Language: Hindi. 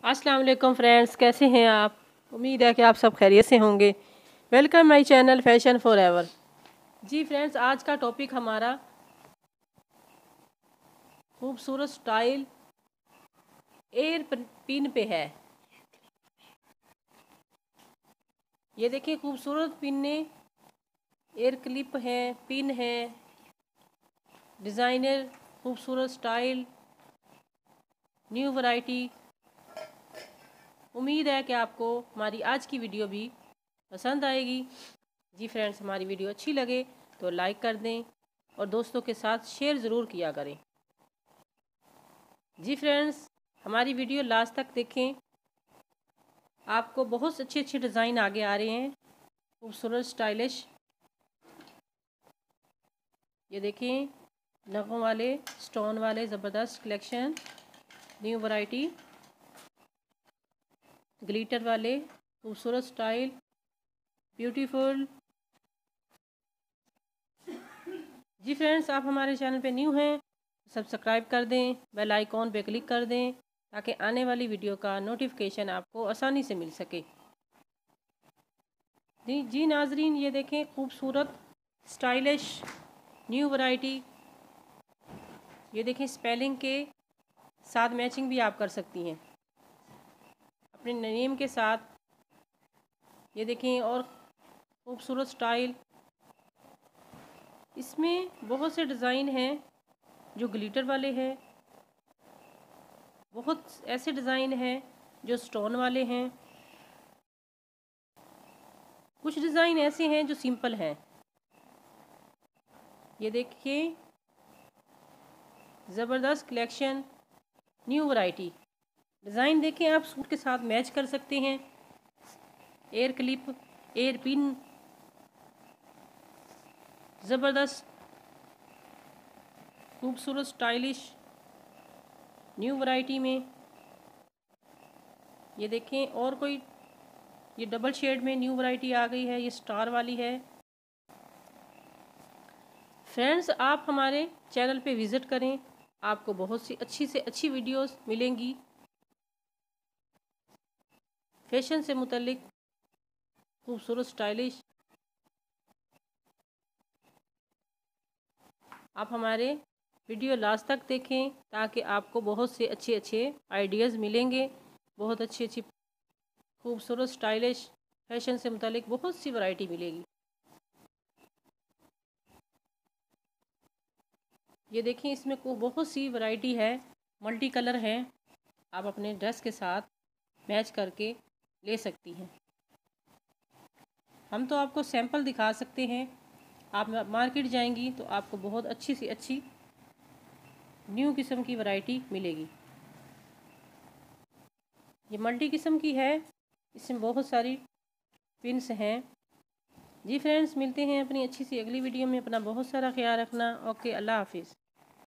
अस्सलाम वालेकुम फ्रेंड्स, कैसे हैं आप? उम्मीद है कि आप सब खैरियत से होंगे। Welcome my channel fashion forever ji friends, आज का टॉपिक हमारा खूबसूरत स्टाइल एयर पिन पे है। ये देखिए, खूबसूरत पिने एयर क्लिप हैं, पिन है, डिज़ाइनर, खूबसूरत स्टाइल, न्यू वैरायटी उम्मीद है कि आपको हमारी आज की वीडियो भी पसंद आएगी। जी फ्रेंड्स, हमारी वीडियो अच्छी लगे तो लाइक कर दें और दोस्तों के साथ शेयर ज़रूर किया करें। जी फ्रेंड्स, हमारी वीडियो लास्ट तक देखें। आपको बहुत अच्छे अच्छे डिज़ाइन आगे आ रहे हैं। खूबसूरत, स्टाइलिश। ये देखें, नगों वाले, स्टोन वाले, ज़बरदस्त कलेक्शन, न्यू वैरायटी। ग्लिटर वाले, खूबसूरत स्टाइल, ब्यूटीफुल। जी फ्रेंड्स, आप हमारे चैनल पे न्यू हैं, सब्सक्राइब कर दें, बेल आइकॉन पे क्लिक कर दें, ताकि आने वाली वीडियो का नोटिफिकेशन आपको आसानी से मिल सके। जी जी नाजरीन, ये देखें, खूबसूरत, स्टाइलिश, न्यू वैरायटी। ये देखें, स्पेलिंग के साथ मैचिंग भी आप कर सकती हैं। अपने नेम के साथ। ये देखें, और खूबसूरत स्टाइल। इसमें बहुत से डिज़ाइन हैं, जो ग्लिटर वाले हैं। बहुत ऐसे डिज़ाइन हैं, जो स्टोन वाले हैं। कुछ डिज़ाइन ऐसे हैं, जो सिंपल हैं। ये देखिए, ज़बरदस्त कलेक्शन, न्यू वैरायटी। डिज़ाइन देखें, आप सूट के साथ मैच कर सकते हैं। एयर क्लिप, एयर पिन, ज़बरदस्त, खूबसूरत, स्टाइलिश, न्यू वैरायटी में। ये देखें, और कोई, ये डबल शेड में न्यू वैरायटी आ गई है, ये स्टार वाली है। फ्रेंड्स, आप हमारे चैनल पे विज़िट करें, आपको बहुत सी अच्छी से अच्छी वीडियोस मिलेंगी। फ़ैशन से मुतलिक खूबसूरत, स्टाइलिश। आप हमारे वीडियो लास्ट तक देखें ताकि आपको बहुत से अच्छे अच्छे आइडियाज़ मिलेंगे। बहुत अच्छी अच्छी खूबसूरत, स्टाइलिश, फ़ैशन से मुतलिक बहुत सी वैरायटी मिलेगी। ये देखें इसमें को बहुत सी वैरायटी है मल्टी कलर है। आप अपने ड्रेस के साथ मैच करके ले सकती हैं। हम तो आपको सैंपल दिखा सकते हैं। आप मार्केट जाएँगी तो आपको बहुत अच्छी सी अच्छी न्यू किस्म की वैरायटी मिलेगी। ये मल्टी किस्म की है, इसमें बहुत सारी पिंस हैं। जी फ्रेंड्स, मिलते हैं अपनी अच्छी सी अगली वीडियो में। अपना बहुत सारा ख्याल रखना। ओके, अल्लाह हाफिज़।